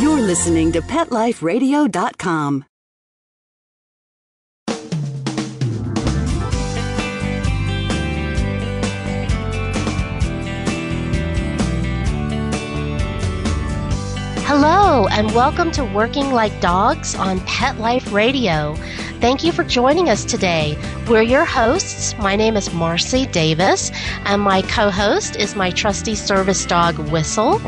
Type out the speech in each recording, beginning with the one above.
You're listening to PetLifeRadio.com. Hello, and welcome to Working Like Dogs on Pet Life Radio. Thank you for joining us today. We're your hosts. My name is Marcie Davis, and my co host is my trusty service dog, Whistle.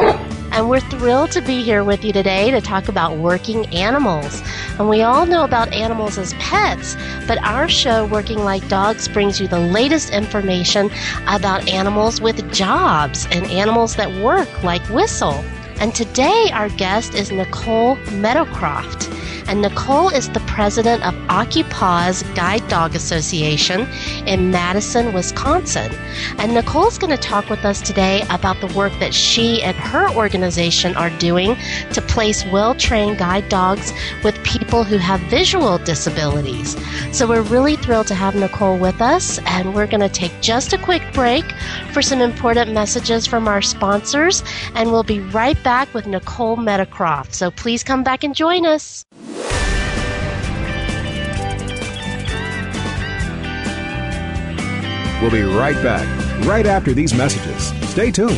And we're thrilled to be here with you today to talk about working animals. And we all know about animals as pets, but our show, Working Like Dogs, brings you the latest information about animals with jobs and animals that work, like Whistle. And today, our guest is Nicole Meadowcroft. And Nicole is the president of OccuPaws Guide Dog Association in Madison, Wisconsin. And Nicole's going to talk with us today about the work that she and her organization are doing to place well trained guide dogs with people who have visual disabilities. So we're really thrilled to have Nicole with us, and we're going to take just a quick break for some important messages from our sponsors, and we'll be right back with Nicole Meadowcroft. So please come back and join us. We'll be right back, right after these messages. Stay tuned.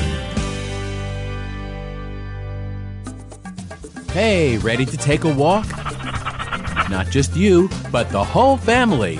Hey, ready to take a walk? Not just you, but the whole family.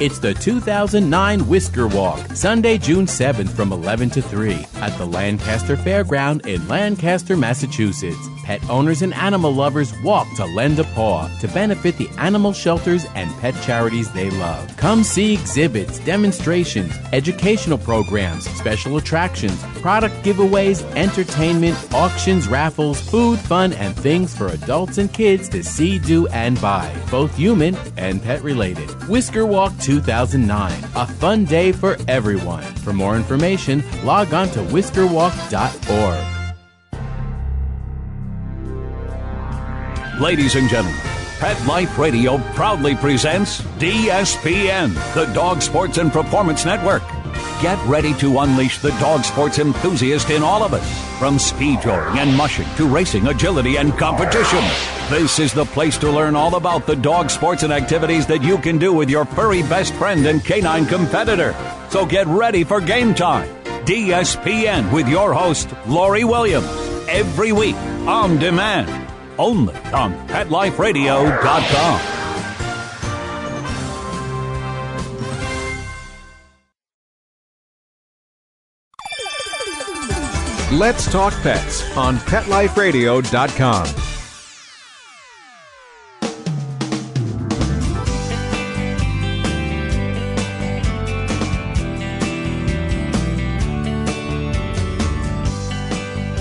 It's the 2009 Whisker Walk, Sunday, June 7th from 11 to 3 at the Lancaster Fairground in Lancaster, Massachusetts. Pet owners and animal lovers walk to lend a paw to benefit the animal shelters and pet charities they love. Come see exhibits, demonstrations, educational programs, special attractions, product giveaways, entertainment, auctions, raffles, food, fun, and things for adults and kids to see, do, and buy, both human and pet related. Whisker Walk 2009, a fun day for everyone. For more information, log on to whiskerwalk.org. Ladies and gentlemen, Pet Life Radio proudly presents DSPN, the Dog Sports and Performance Network. Get ready to unleash the dog sports enthusiast in all of us, from speed drawing and mushing to racing, agility, and competition. This is the place to learn all about the dog sports and activities that you can do with your furry best friend and canine competitor. So get ready for game time. DSPN with your host, Lori Williams, every week on demand only on PetLifeRadio.com. Let's talk pets on PetLifeRadio.com.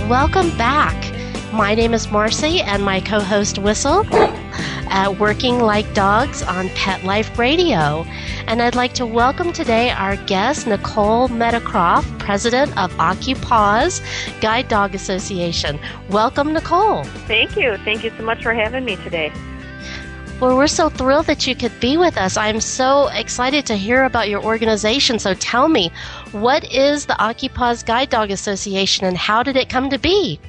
Welcome back. My name is Marcie, and my co host Whistle at uh, Working Like Dogs on Pet Life Radio. And I'd like to welcome today our guest, Nicole Meadowcroft, president of OccuPaws Guide Dog Association. Welcome, Nicole. Thank you. Thank you so much for having me today. Well, we're so thrilled that you could be with us. I'm so excited to hear about your organization. So tell me, what is the OccuPaws Guide Dog Association and how did it come to be?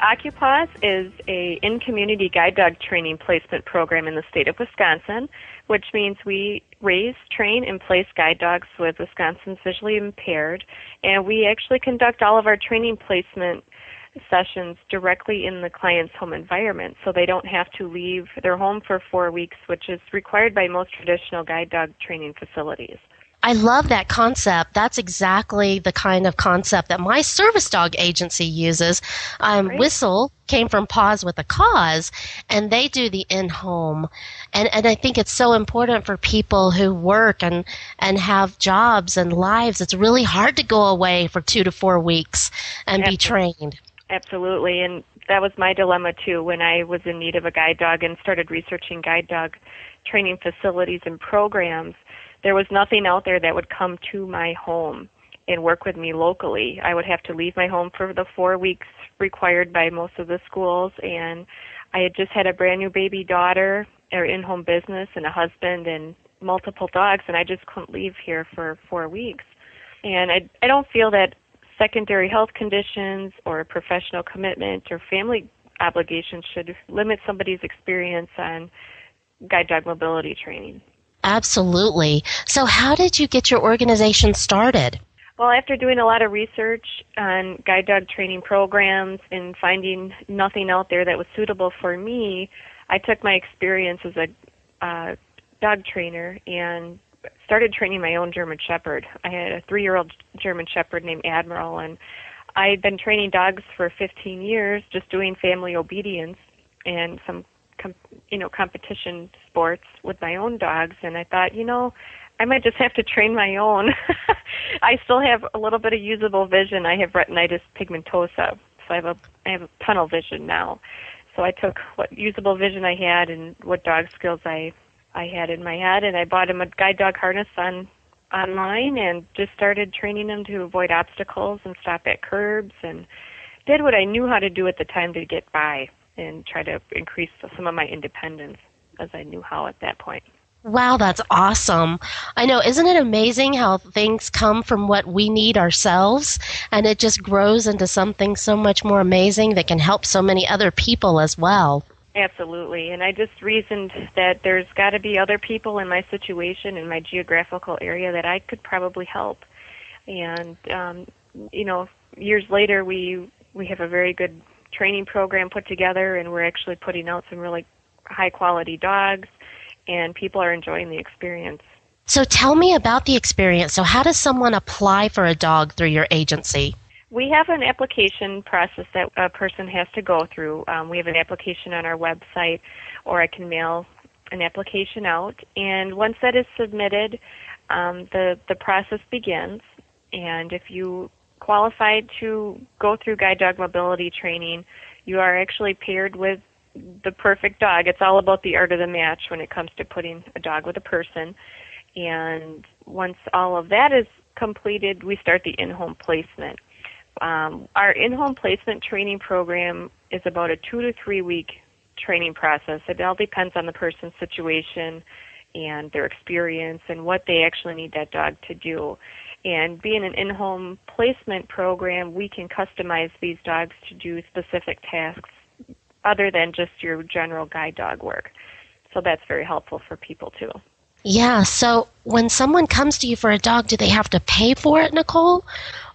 OccuPaws is a in-community guide dog training placement program in the state of Wisconsin, which means we raise, train, and place guide dogs with Wisconsin's visually impaired, and we actually conduct all of our training placement sessions directly in the client's home environment so they don't have to leave their home for four weeks, which is required by most traditional guide dog training facilities. I love that concept. That's exactly the kind of concept that my service dog agency uses. Um, Whistle came from Paws with a Cause, and they do the in-home. And, and I think it's so important for people who work and, and have jobs and lives. It's really hard to go away for two to four weeks and Absolutely. be trained. Absolutely. And that was my dilemma too when I was in need of a guide dog and started researching guide dog training facilities and programs there was nothing out there that would come to my home and work with me locally. I would have to leave my home for the four weeks required by most of the schools, and I had just had a brand new baby daughter, or in-home business, and a husband, and multiple dogs, and I just couldn't leave here for four weeks. And I, I don't feel that secondary health conditions or professional commitment or family obligations should limit somebody's experience on guide dog mobility training. Absolutely. So, how did you get your organization started? Well, after doing a lot of research on guide dog training programs and finding nothing out there that was suitable for me, I took my experience as a uh, dog trainer and started training my own German Shepherd. I had a three year old German Shepherd named Admiral, and I had been training dogs for 15 years, just doing family obedience and some, com- you know, competition sports with my own dogs. And I thought, you know, I might just have to train my own. I still have a little bit of usable vision. I have retinitis pigmentosa, so I have a I have a tunnel vision now. So I took what usable vision I had and what dog skills I I had in my head, and I bought him a guide dog harness on online and just started training him to avoid obstacles and stop at curbs and did what I knew how to do at the time to get by and try to increase some of my independence as I knew how at that point. Wow, that's awesome. I know, isn't it amazing how things come from what we need ourselves and it just grows into something so much more amazing that can help so many other people as well? Absolutely. And I just reasoned that there's got to be other people in my situation, in my geographical area, that I could probably help. And, um, you know, years later, we, we have a very good training program put together, and we're actually putting out some really high quality dogs, and people are enjoying the experience. So tell me about the experience. So, how does someone apply for a dog through your agency? We have an application process that a person has to go through. Um, we have an application on our website, or I can mail an application out. And once that is submitted, um, the the process begins. And if you qualify to go through guide dog mobility training, you are actually paired with the perfect dog. It's all about the art of the match when it comes to putting a dog with a person. And once all of that is completed, we start the in-home placement. Um, our in-home placement training program is about a two to three week training process. It all depends on the person's situation and their experience and what they actually need that dog to do. And being an in-home placement program, we can customize these dogs to do specific tasks other than just your general guide dog work. So that's very helpful for people too. Yeah, so when someone comes to you for a dog, do they have to pay for it, Nicole?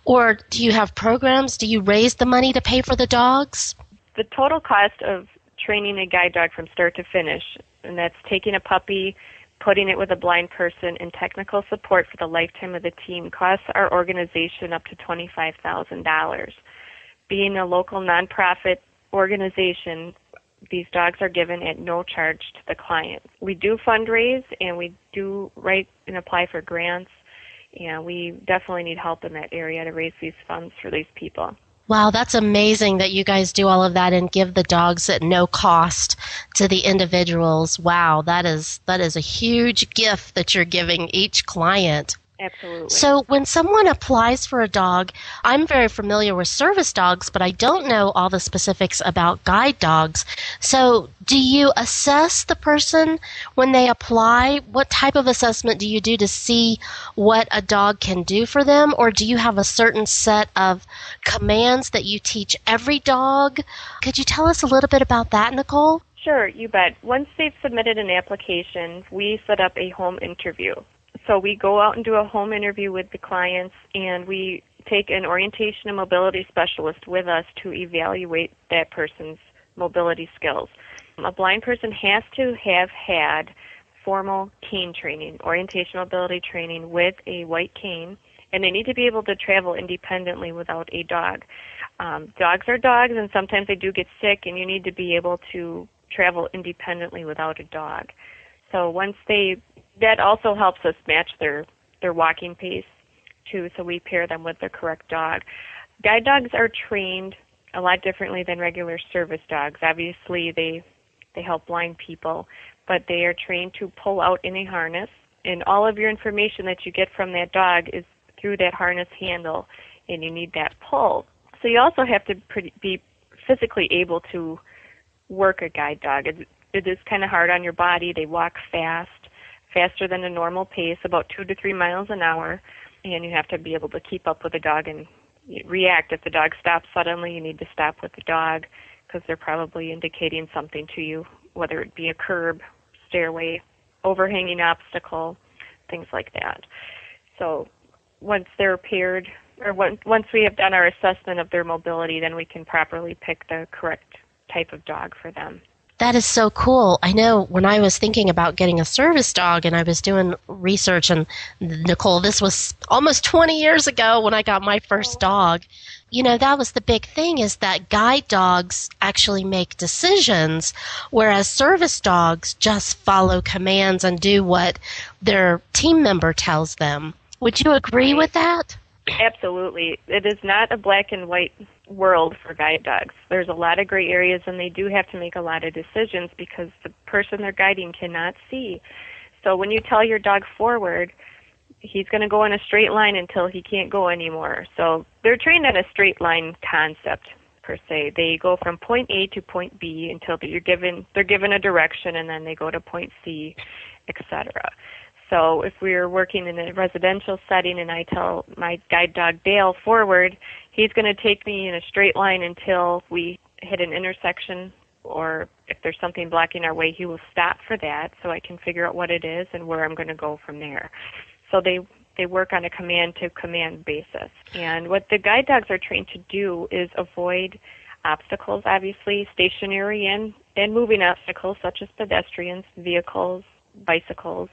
Or do you have programs? Do you raise the money to pay for the dogs? The total cost of training a guide dog from start to finish, and that's taking a puppy, putting it with a blind person, and technical support for the lifetime of the team, costs our organization up to $25,000. Being a local nonprofit organization, these dogs are given at no charge to the client. We do fundraise and we do write and apply for grants and we definitely need help in that area to raise these funds for these people. Wow, that's amazing that you guys do all of that and give the dogs at no cost to the individuals. Wow, that is that is a huge gift that you're giving each client. Absolutely. So when someone applies for a dog, I'm very familiar with service dogs, but I don't know all the specifics about guide dogs. So do you assess the person when they apply? What type of assessment do you do to see what a dog can do for them? Or do you have a certain set of commands that you teach every dog? Could you tell us a little bit about that, Nicole? Sure, you bet. Once they've submitted an application, we set up a home interview so we go out and do a home interview with the clients and we take an orientation and mobility specialist with us to evaluate that person's mobility skills. A blind person has to have had formal cane training, orientation mobility training with a white cane, and they need to be able to travel independently without a dog. Um, dogs are dogs, and sometimes they do get sick, and you need to be able to travel independently without a dog. So once they that also helps us match their their walking pace too. So we pair them with the correct dog. Guide dogs are trained a lot differently than regular service dogs. Obviously, they they help blind people, but they are trained to pull out in a harness, and all of your information that you get from that dog is through that harness handle, and you need that pull. So you also have to pretty, be physically able to work a guide dog. It, it is kind of hard on your body. They walk fast faster than a normal pace, about two to three miles an hour, and you have to be able to keep up with the dog and react. If the dog stops suddenly, you need to stop with the dog, because they're probably indicating something to you, whether it be a curb, stairway, overhanging obstacle, things like that. So once they're paired, or once we have done our assessment of their mobility, then we can properly pick the correct type of dog for them. That is so cool. I know when I was thinking about getting a service dog and I was doing research, and Nicole, this was almost 20 years ago when I got my first oh. dog. You know, that was the big thing is that guide dogs actually make decisions, whereas service dogs just follow commands and do what their team member tells them. Would you agree with that? Absolutely. It is not a black and white world for guide dogs. There's a lot of gray areas and they do have to make a lot of decisions because the person they're guiding cannot see. So when you tell your dog forward, he's going to go in a straight line until he can't go anymore. So they're trained on a straight line concept per se. They go from point A to point B until you're given they're given a direction and then they go to point C, etc. So if we're working in a residential setting and I tell my guide dog Dale forward, he's going to take me in a straight line until we hit an intersection or if there's something blocking our way, he will stop for that so I can figure out what it is and where I'm going to go from there. So they they work on a command to command basis. And what the guide dogs are trained to do is avoid obstacles, obviously, stationary and, and moving obstacles such as pedestrians, vehicles, bicycles,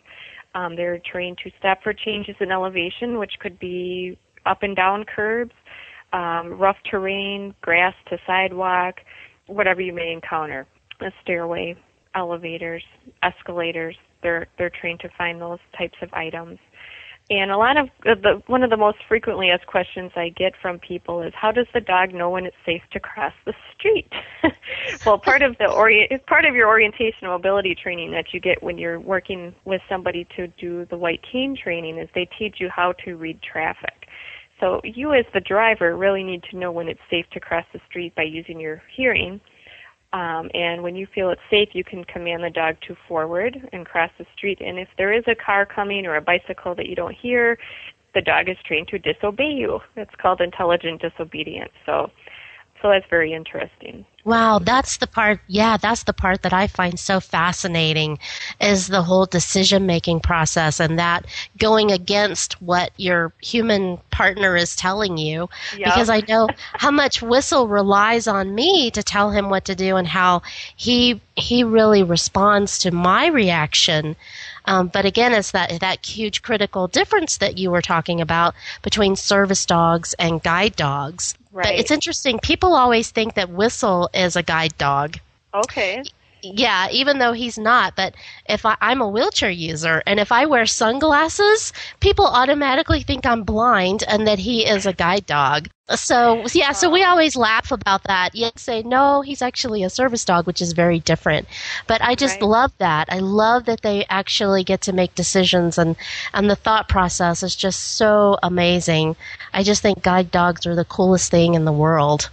um, they're trained to step for changes in elevation, which could be up and down curbs, um, rough terrain, grass to sidewalk, whatever you may encounter. A stairway, elevators, escalators. They're they're trained to find those types of items. And a lot of uh, the one of the most frequently asked questions I get from people is how does the dog know when it's safe to cross the street? well, part of the ori- part of your orientation mobility training that you get when you're working with somebody to do the white cane training is they teach you how to read traffic. So you as the driver really need to know when it's safe to cross the street by using your hearing um, and when you feel it's safe, you can command the dog to forward and cross the street. And if there is a car coming or a bicycle that you don't hear, the dog is trained to disobey you. It's called intelligent disobedience. So so that's very interesting. Wow, that's the part, yeah, that's the part that I find so fascinating is the whole decision making process and that going against what your human partner is telling you. Yep. Because I know how much Whistle relies on me to tell him what to do and how he, he really responds to my reaction. Um, but again, it's that, that huge critical difference that you were talking about between service dogs and guide dogs. Right. But it's interesting. People always think that Whistle is a guide dog. Okay yeah, even though he's not. But if I, I'm a wheelchair user and if I wear sunglasses, people automatically think I'm blind and that he is a guide dog. So yeah, so we always laugh about that. You say no, he's actually a service dog, which is very different. But I just right. love that. I love that they actually get to make decisions and and the thought process is just so amazing. I just think guide dogs are the coolest thing in the world.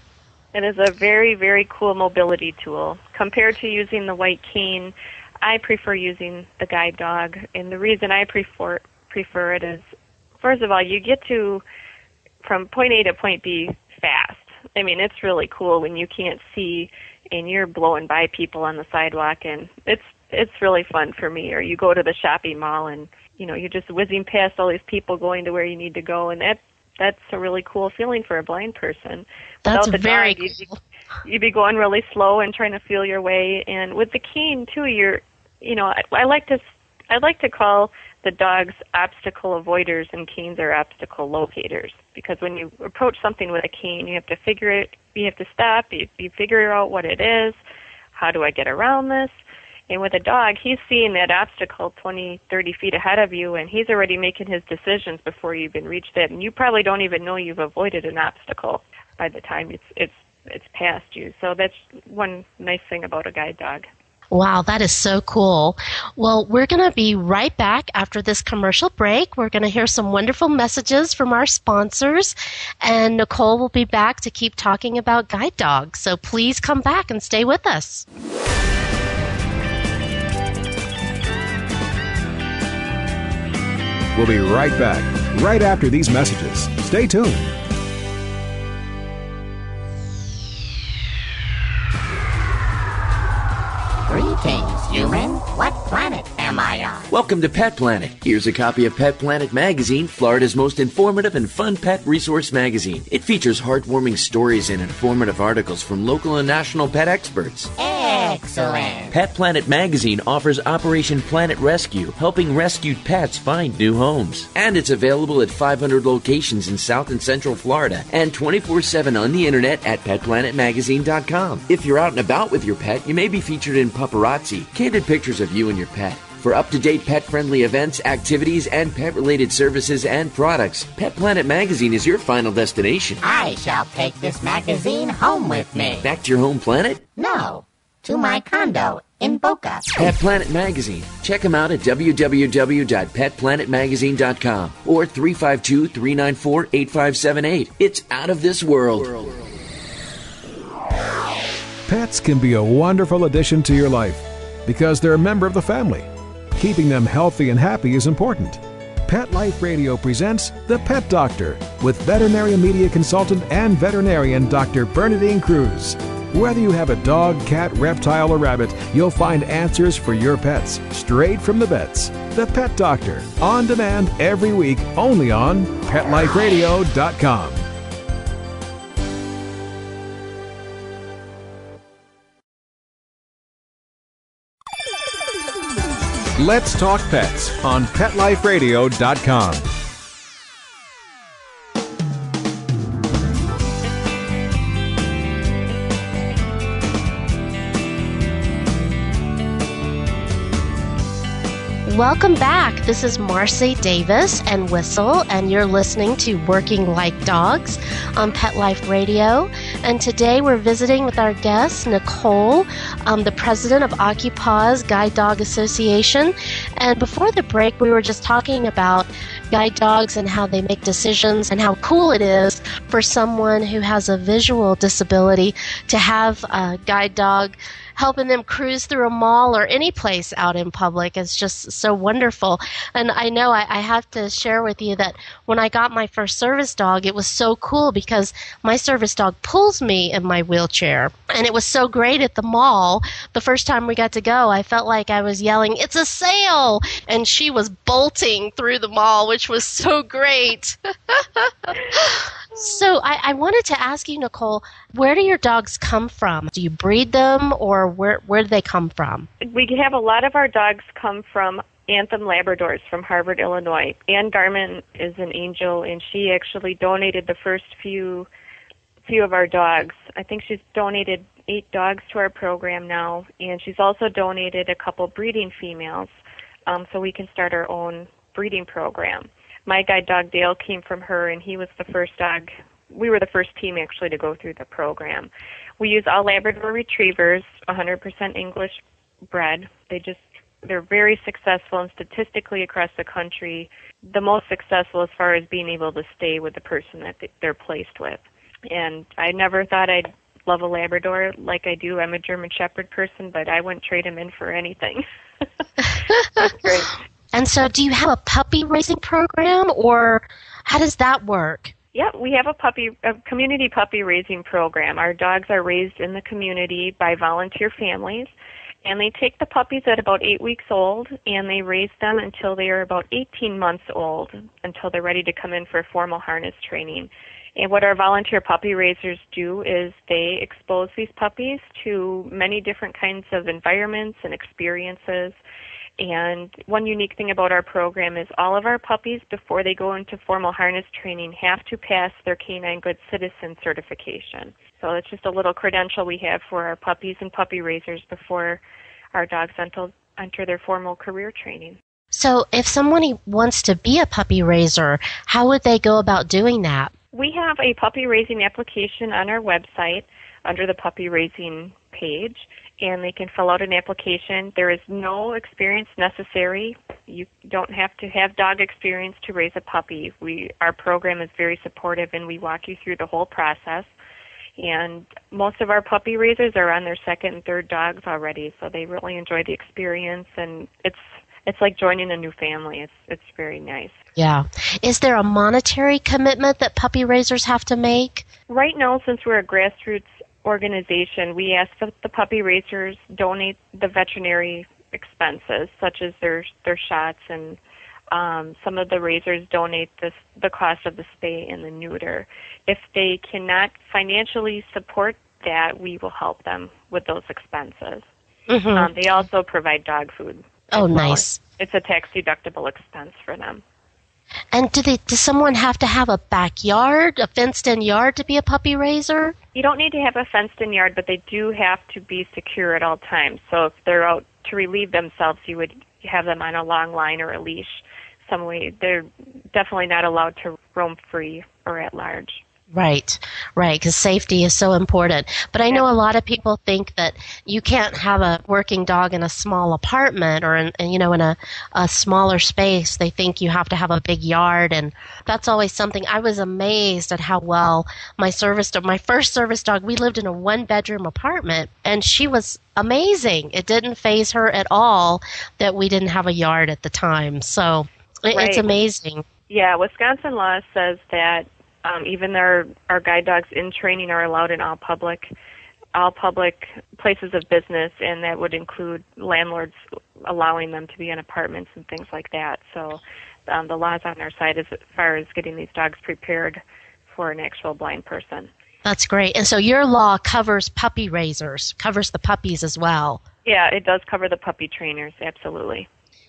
It is a very, very cool mobility tool. Compared to using the white cane, I prefer using the guide dog. And the reason I prefer prefer it is, first of all, you get to from point A to point B fast. I mean, it's really cool when you can't see and you're blowing by people on the sidewalk, and it's it's really fun for me. Or you go to the shopping mall and you know you're just whizzing past all these people going to where you need to go, and that that's a really cool feeling for a blind person. That's Without the very dog, cool. You'd be, you'd be going really slow and trying to feel your way. And with the cane too, you're, you know, I, I like to, I like to call the dogs obstacle avoiders and canes are obstacle locators because when you approach something with a cane, you have to figure it, you have to stop, you, you figure out what it is, how do I get around this, and with a dog, he's seeing that obstacle 20, 30 feet ahead of you, and he's already making his decisions before you even reach that. And you probably don't even know you've avoided an obstacle by the time it's it's it's past you. So that's one nice thing about a guide dog. Wow, that is so cool. Well, we're going to be right back after this commercial break. We're going to hear some wonderful messages from our sponsors, and Nicole will be back to keep talking about guide dogs. So please come back and stay with us. We'll be right back, right after these messages. Stay tuned. Greetings, human. What planet? Welcome to Pet Planet. Here's a copy of Pet Planet Magazine, Florida's most informative and fun pet resource magazine. It features heartwarming stories and informative articles from local and national pet experts. Excellent. Pet Planet Magazine offers Operation Planet Rescue, helping rescued pets find new homes. And it's available at 500 locations in South and Central Florida and 24 7 on the internet at petplanetmagazine.com. If you're out and about with your pet, you may be featured in paparazzi, candid pictures of you and your pet. For up to date pet friendly events, activities, and pet related services and products, Pet Planet Magazine is your final destination. I shall take this magazine home with me. Back to your home planet? No, to my condo in Boca. Pet Planet Magazine. Check them out at www.petplanetmagazine.com or 352 394 8578. It's out of this world. Pets can be a wonderful addition to your life because they're a member of the family. Keeping them healthy and happy is important. Pet Life Radio presents The Pet Doctor with veterinary media consultant and veterinarian Dr. Bernadine Cruz. Whether you have a dog, cat, reptile, or rabbit, you'll find answers for your pets straight from the vets. The Pet Doctor, on demand every week, only on PetLifeRadio.com. Let's Talk Pets on PetLifeRadio.com. Welcome back. This is Marcie Davis and Whistle, and you're listening to Working Like Dogs on Pet Life Radio. And today we're visiting with our guest, Nicole, um, the president of OccuPaws Guide Dog Association. And before the break, we were just talking about guide dogs and how they make decisions and how cool it is for someone who has a visual disability to have a guide dog helping them cruise through a mall or any place out in public is just so wonderful. And I know I, I, have to share with you that when I got my first service dog, it was so cool because my service dog pulls me in my wheelchair. And it was so great at the mall. The first time we got to go, I felt like I was yelling, It's a sale! And she was bolting through the mall, which was so great. So I, I, wanted to ask you, Nicole, where do your dogs come from? Do you breed them, or where where do they come from? We have a lot of our dogs come from Anthem Labradors from Harvard, Illinois. Ann Garman is an angel, and she actually donated the first few few of our dogs. I think she's donated eight dogs to our program now, and she's also donated a couple breeding females, um, so we can start our own breeding program my guide dog Dale came from her, and he was the first dog. We were the first team actually to go through the program. We use all Labrador retrievers, 100% English bred. They just they're very successful and statistically across the country, the most successful as far as being able to stay with the person that they're placed with. And I never thought I'd love a Labrador like I do. I'm a German Shepherd person, but I wouldn't trade him in for anything. That's great. And so, do you have a puppy raising program, or how does that work? Yeah, we have a puppy, a community puppy raising program. Our dogs are raised in the community by volunteer families, and they take the puppies at about eight weeks old, and they raise them until they are about 18 months old, until they're ready to come in for formal harness training. And what our volunteer puppy raisers do is they expose these puppies to many different kinds of environments and experiences and one unique thing about our program is all of our puppies, before they go into formal harness training, have to pass their Canine Good Citizen certification. So it's just a little credential we have for our puppies and puppy raisers before our dogs enter, enter their formal career training. So if someone wants to be a puppy raiser, how would they go about doing that? We have a puppy raising application on our website under the puppy raising page and they can fill out an application. There is no experience necessary. You don't have to have dog experience to raise a puppy. We our program is very supportive and we walk you through the whole process. And most of our puppy raisers are on their second and third dogs already, so they really enjoy the experience and it's it's like joining a new family. It's it's very nice. Yeah. Is there a monetary commitment that puppy raisers have to make? Right now, since we're a grassroots organization, we ask that the puppy raisers donate the veterinary expenses, such as their their shots and um, some of the raisers donate the the cost of the spay and the neuter. If they cannot financially support that, we will help them with those expenses. Mm-hmm. Um, they also provide dog food. oh, well. nice. It's a tax deductible expense for them. And do they? Does someone have to have a backyard, a fenced-in yard, to be a puppy raiser? You don't need to have a fenced in yard, but they do have to be secure at all times. So if they're out to relieve themselves, you would have them on a long line or a leash some way. They're definitely not allowed to roam free or at large. Right, right, because safety is so important. But I know a lot of people think that you can't have a working dog in a small apartment or in, you know in a, a smaller space. They think you have to have a big yard, and that's always something. I was amazed at how well my service dog, my first service dog, we lived in a one bedroom apartment, and she was amazing. It didn't phase her at all that we didn't have a yard at the time. So it, it's amazing. Yeah, Wisconsin law says that um, even our our guide dogs in training are allowed in all public all public places of business, and that would include landlords allowing them to be in apartments and things like that. So um, the law's on our side as far as getting these dogs prepared for an actual blind person. That's great. And so your law covers puppy raisers, covers the puppies as well. Yeah, it does cover the puppy trainers, absolutely.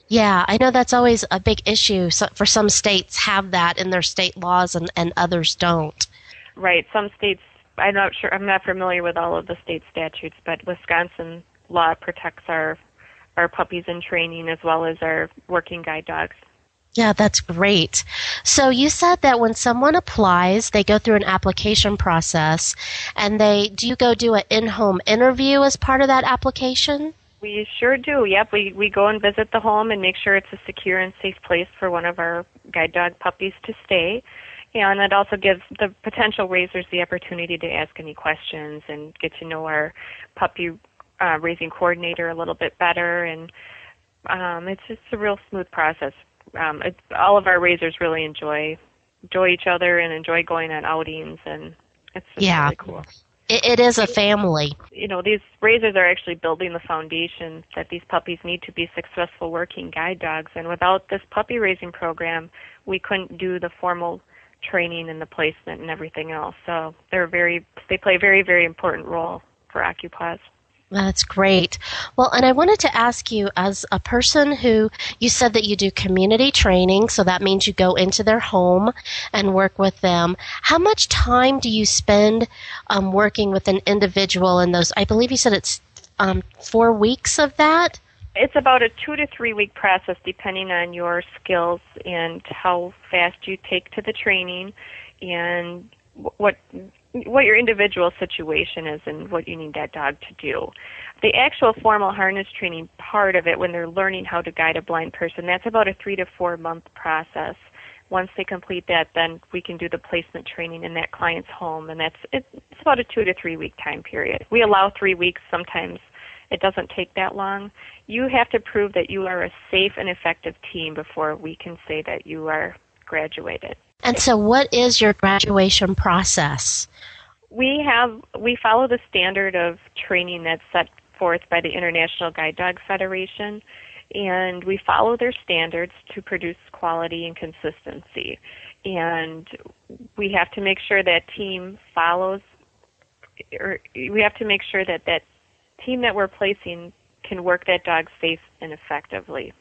Yeah, I know that's always a big issue. So for some states have that in their state laws and, and others don't. Right. Some states, I'm not sure, I'm not familiar with all of the state statutes, but Wisconsin law protects our our puppies in training as well as our working guide dogs. Yeah, that's great. So you said that when someone applies, they go through an application process and they do you go do an in-home interview as part of that application? We sure do. Yep, we we go and visit the home and make sure it's a secure and safe place for one of our guide dog puppies to stay. And it also gives the potential raisers the opportunity to ask any questions and get to know our puppy uh, raising coordinator a little bit better. And um, it's just a real smooth process. Um, it's, all of our raisers really enjoy enjoy each other and enjoy going on outings, and it's just Yeah. really cool It, it is a family. you know, these raisers are actually building the foundation that these puppies need to be successful working guide dogs. And without this puppy raising program, we couldn't do the formal training and the placement and everything else. So they're very, they play a very, very important role for OccuPaws. That's great. Well, and I wanted to ask you, as a person who you said that you do community training, so that means you go into their home and work with them. How much time do you spend um, working with an individual in those? I believe you said it's um, four weeks of that. It's about a two to three week process depending on your skills and how fast you take to the training and what what your individual situation is and what you need that dog to do. The actual formal harness training part of it when they're learning how to guide a blind person, that's about a 3 to 4 month process. Once they complete that, then we can do the placement training in that client's home and that's it's about a 2 to 3 week time period. We allow 3 weeks sometimes it doesn't take that long. You have to prove that you are a safe and effective team before we can say that you are graduated. And so, what is your graduation process? We have we follow the standard of training that's set forth by the International Guide Dog Federation and we follow their standards to produce quality and consistency. And we have to make sure that team follows or we have to make sure that that team that we're placing can work that dog safe and effectively.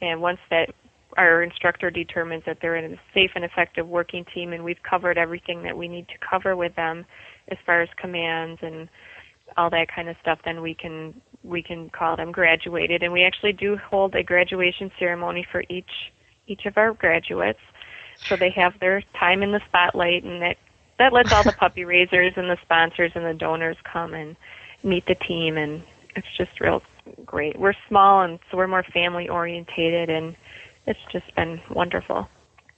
And once that our instructor determines that they're in a safe and effective working team and we've covered everything that we need to cover with them as far as commands and all that kind of stuff, then we can we can call them graduated. And we actually do hold a graduation ceremony for each each of our graduates. So they have their time in the spotlight and that that lets all the puppy raisers and the sponsors and the donors come and meet the team and it's just real great. We're small and so we're more family orientated and it's just been wonderful.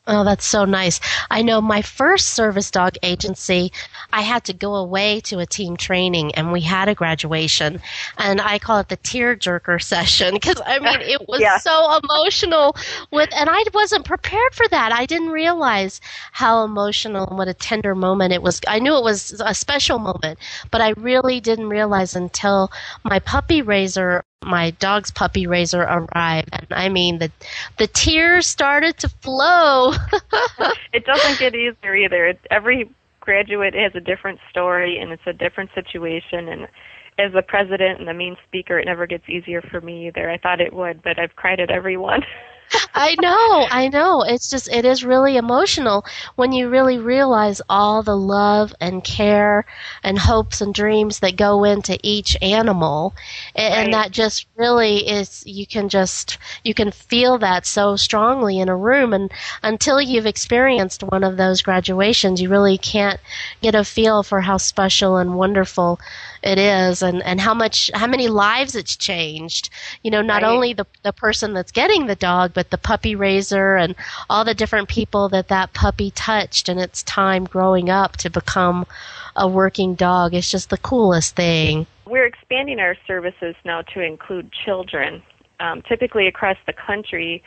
Oh, that's so nice. I know my first service dog agency, I had to go away to a team training and we had a graduation and I call it the tear jerker session because I mean, it was Yeah. so emotional with, and I wasn't prepared for that. I didn't realize how emotional and what a tender moment it was. I knew it was a special moment, but I really didn't realize until my puppy raiser my dog's puppy raiser arrived, and I mean the the tears started to flow. it doesn't get easier either. It, every graduate has a different story, and it's a different situation. And as the president and the main speaker, it never gets easier for me either. I thought it would, but I've cried at every one. I know, I know. It's just, it is really emotional when you really realize all the love and care and hopes and dreams that go into each animal. And, Right. and that just really is, you can just, you can feel that so strongly in a room. And until you've experienced one of those graduations, you really can't get a feel for how special and wonderful it is and, and how much, how many lives it's changed. You know, not Right. only the, the person that's getting the dog, but the puppy raiser and all the different people that that puppy touched in its time growing up to become a working dog. It's just the coolest thing. We're expanding our services now to include children. Um, typically, across the country,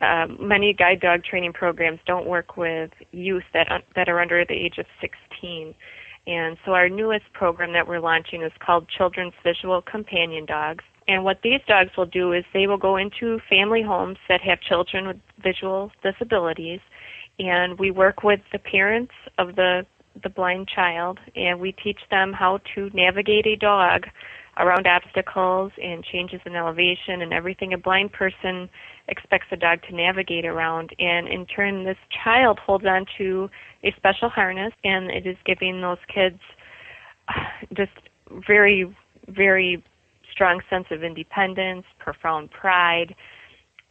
um, many guide dog training programs don't work with youth that that are under the age of 16. And so our newest program that we're launching is called Children's Visual Companion Dogs. And what these dogs will do is they will go into family homes that have children with visual disabilities and we work with the parents of the the blind child and we teach them how to navigate a dog around obstacles and changes in elevation and everything a blind person expects a dog to navigate around. And in turn this child holds on to a special harness and it is giving those kids just very very strong sense of independence profound pride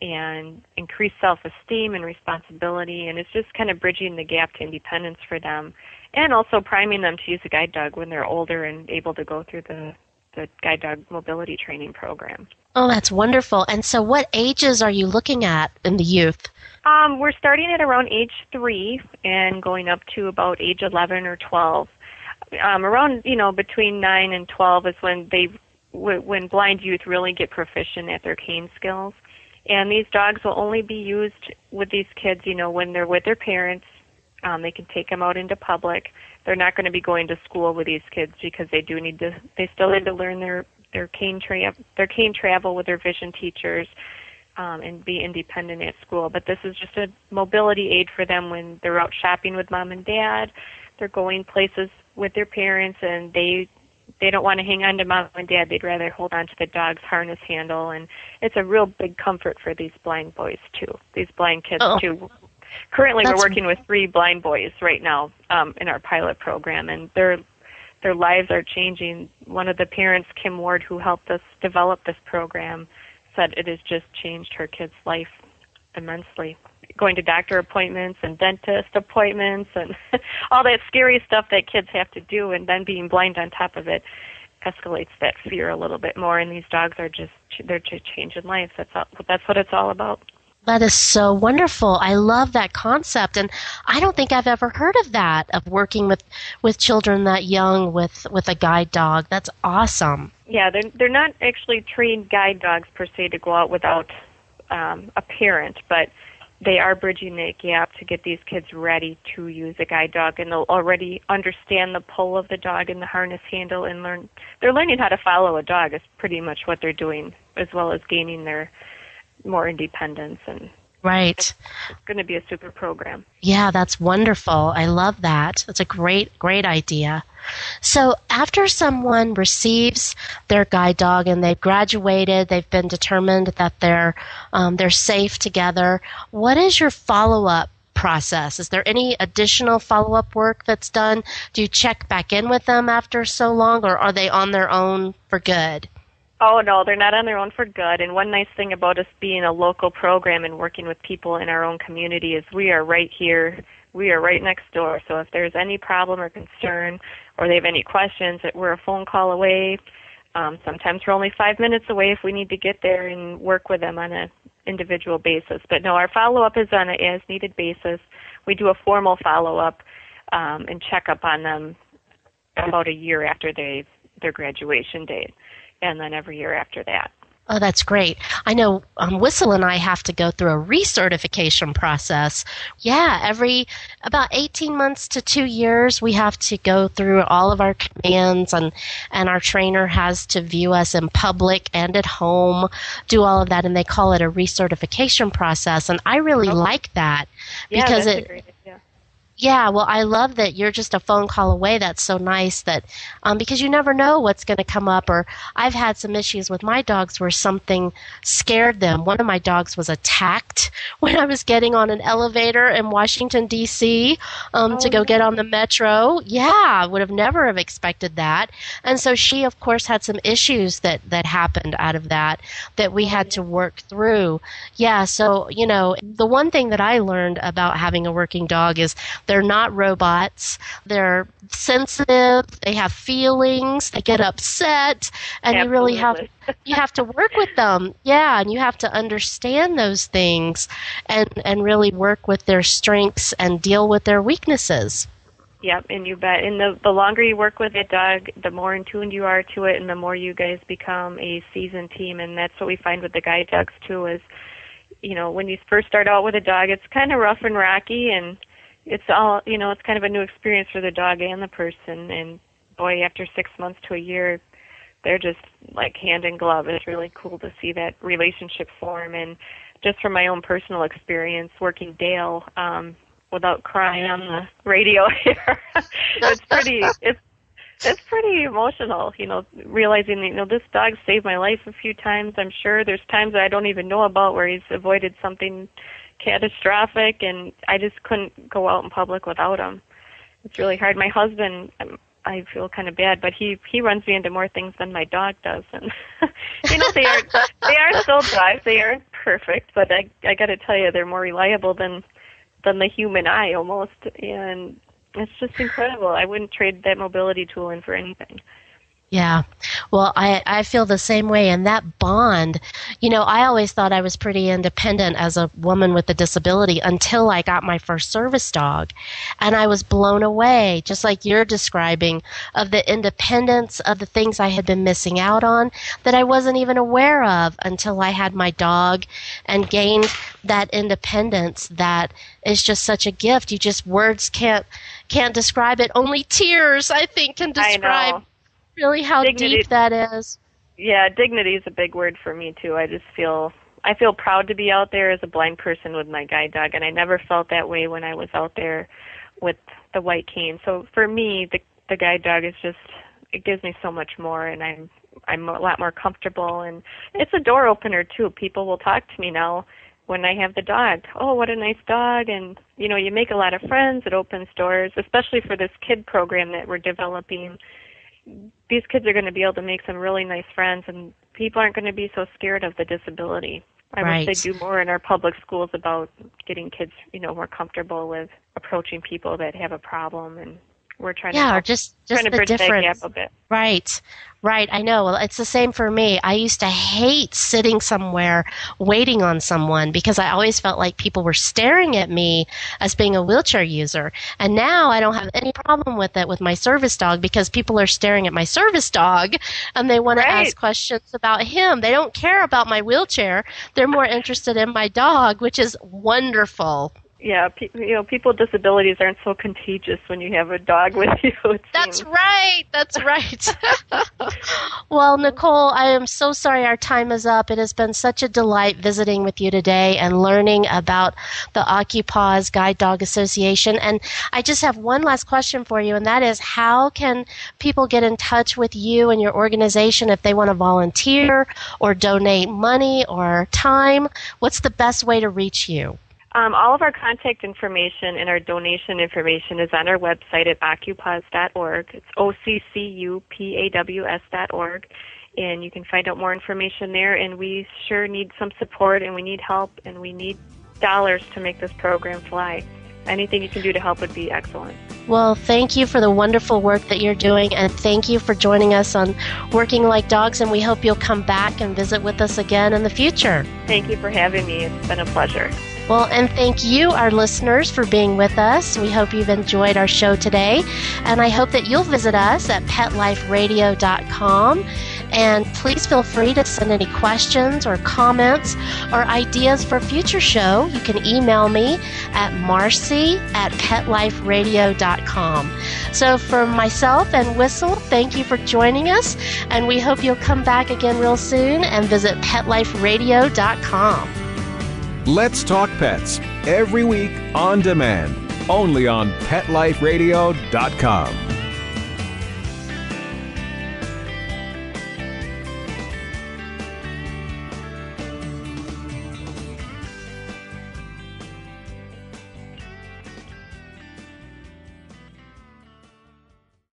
and increased self-esteem and responsibility. And it's just kind of bridging the gap to independence for them and also priming them to use a guide dog when they're older and able to go through the the guide dog mobility training program. Oh, that's wonderful. And so, what ages are you looking at in the youth? Um, we're starting at around age three and going up to about age 11 or 12. Um, around, you know, between 9 and 12 is when they, w- when blind youth really get proficient at their cane skills. And these dogs will only be used with these kids, you know, when they're with their parents. Um, they can take them out into public. They're not going to be going to school with these kids because they do need to. They still need to learn their their cane tra- their cane travel with their vision teachers um, and be independent at school. But this is just a mobility aid for them when they're out shopping with mom and dad. They're going places with their parents, and they they don't want to hang on to mom and dad. They'd rather hold on to the dog's harness handle, and it's a real big comfort for these blind boys too. These blind kids Oh. too. Currently, That's- we're working with three blind boys right now um, in our pilot program, and their their lives are changing. One of the parents, Kim Ward, who helped us develop this program, said it has just changed her kid's life immensely. Going to doctor appointments and dentist appointments and all that scary stuff that kids have to do, and then being blind on top of it escalates that fear a little bit more. And these dogs are just they're just changing lives. That's all, that's what it's all about. That is so wonderful. I love that concept, and I don't think I've ever heard of that of working with with children that young with with a guide dog. That's awesome. Yeah, they're they're not actually trained guide dogs per se to go out without um, a parent, but they are bridging the gap to get these kids ready to use a guide dog, and they'll already understand the pull of the dog and the harness handle, and learn. They're learning how to follow a dog. Is pretty much what they're doing, as well as gaining their more independence, and Right. it's going to be a super program. Yeah, that's wonderful. I love that. That's a great, great idea. So, after someone receives their guide dog and they've graduated, they've been determined that they're um, they're safe together. What is your follow up process? Is there any additional follow up work that's done? Do you check back in with them after so long, or are they on their own for good? Oh no, they're not on their own for good. And one nice thing about us being a local program and working with people in our own community is we are right here. We are right next door. So if there's any problem or concern or they have any questions, we're a phone call away. Um, sometimes we're only five minutes away if we need to get there and work with them on an individual basis. But no, our follow up is on an as needed basis. We do a formal follow up um, and check up on them about a year after their graduation date and then every year after that. Oh, that's great. I know um, Whistle and I have to go through a recertification process. Yeah, every about 18 months to two years, we have to go through all of our commands, and, and our trainer has to view us in public and at home, do all of that, and they call it a recertification process. And I really okay. like that because yeah, it yeah, well, I love that you're just a phone call away. That's so nice that um, because you never know what's going to come up. Or I've had some issues with my dogs where something scared them. One of my dogs was attacked when I was getting on an elevator in Washington D.C. Um, oh, to go get on the metro. Yeah, I would have never have expected that. And so she, of course, had some issues that that happened out of that that we had to work through. Yeah, so you know, the one thing that I learned about having a working dog is they're not robots. They're sensitive. They have feelings. They get upset, and Absolutely. you really have you have to work with them. Yeah, and you have to understand those things, and and really work with their strengths and deal with their weaknesses. Yep, and you bet. And the the longer you work with a dog, the more in tune you are to it, and the more you guys become a seasoned team. And that's what we find with the guide dogs too. Is you know when you first start out with a dog, it's kind of rough and rocky, and it's all you know it's kind of a new experience for the dog and the person. And boy after six months to a year they're just like hand in glove. It's really cool to see that relationship form. And just from my own personal experience working dale um without crying on the radio here it's pretty it's it's pretty emotional, you know, realizing that, you know this dog saved my life a few times. I'm sure there's times that I don't even know about where he's avoided something catastrophic, and I just couldn't go out in public without him. It's really hard. My husband, um, I feel kind of bad, but he he runs me into more things than my dog does, and you know they are they are still dogs. They aren't perfect, but I I got to tell you, they're more reliable than than the human eye almost, and it's just incredible. I wouldn't trade that mobility tool in for anything. Yeah. Well, I, I feel the same way. And that bond, you know, I always thought I was pretty independent as a woman with a disability until I got my first service dog. And I was blown away, just like you're describing, of the independence of the things I had been missing out on that I wasn't even aware of until I had my dog and gained that independence that is just such a gift. You just, words can't, can't describe it. Only tears, I think, can describe really how dignity, deep that is. Yeah, dignity is a big word for me too. I just feel I feel proud to be out there as a blind person with my guide dog, and I never felt that way when I was out there with the white cane. So for me, the the guide dog is just it gives me so much more, and I'm I'm a lot more comfortable, and it's a door opener too. People will talk to me now when I have the dog. Oh, what a nice dog! And you know, you make a lot of friends. It opens doors, especially for this kid program that we're developing these kids are going to be able to make some really nice friends, and people aren't going to be so scared of the disability. I right. wish they do more in our public schools about getting kids, you know, more comfortable with approaching people that have a problem and we're trying yeah, to or just just the difference. gap a bit. Right, right. I know. Well, it's the same for me. I used to hate sitting somewhere waiting on someone because I always felt like people were staring at me as being a wheelchair user. And now I don't have any problem with it with my service dog because people are staring at my service dog and they want right. to ask questions about him. They don't care about my wheelchair. They're more interested in my dog, which is wonderful yeah, pe- you know, people with disabilities aren't so contagious when you have a dog with you. That's right. That's right. well, Nicole, I am so sorry our time is up. It has been such a delight visiting with you today and learning about the OccuPaws Guide Dog Association. And I just have one last question for you, and that is how can people get in touch with you and your organization if they want to volunteer or donate money or time? What's the best way to reach you? Um, all of our contact information and our donation information is on our website at occupaws.org. It's O-C-C-U-P-A-W-S dot org. And you can find out more information there. And we sure need some support and we need help and we need dollars to make this program fly. Anything you can do to help would be excellent. Well, thank you for the wonderful work that you're doing, and thank you for joining us on Working Like Dogs. And we hope you'll come back and visit with us again in the future. Thank you for having me. It's been a pleasure. Well, and thank you, our listeners, for being with us. We hope you've enjoyed our show today, and I hope that you'll visit us at petliferadio.com And please feel free to send any questions or comments or ideas for future show. You can email me at marcie at petliferadio.com. So for myself and Whistle, thank you for joining us, and we hope you'll come back again real soon and visit petliferadio.com. Let's Talk Pets every week on demand, only on PetLifeRadio.com.